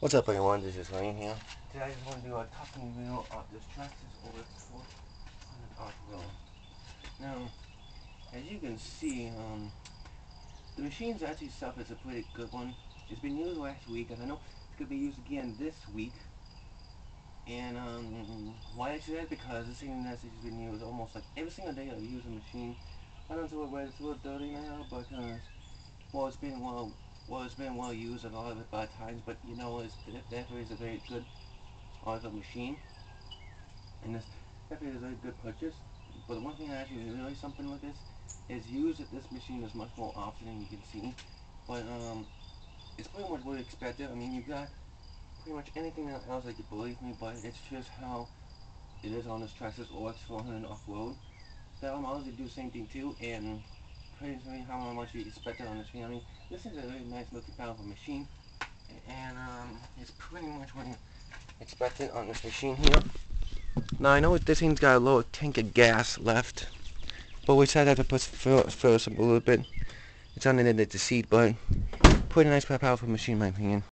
What's up everyone, this is Ryan here. Today I just want to do a top review of this Tracker OX 400 off-road. Now, as you can see, um, the machine's actually itself is a pretty good one. It's been used last week, and I know it's going to be used again this week. And um, why I say that? Because this thing has been used almost like every single day I use the machine. I don't know where it's a little dirty now, but uh, well, it's been a well, it's been well used a lot of it by times, but you know, it's definitely is a very good auto machine. And this definitely is a very good purchase. But the one thing that actually really something with this is use that this machine is much more often than you can see. But um, it's pretty much what you expected. I mean, you got pretty much anything else that you believe me, but it's just how it is on this Tracker OX 400 off-road. That allows you to do the same thing too, and pretty how much you expect it on this machine. I mean, this is a really nice looking powerful machine, and um, it's pretty much what you expect it on this machine here. Now I know this thing's got a little tank of gas left, but we decided to put fill, fill this up a little bit. It's underneath the seat, but pretty nice powerful machine in my opinion.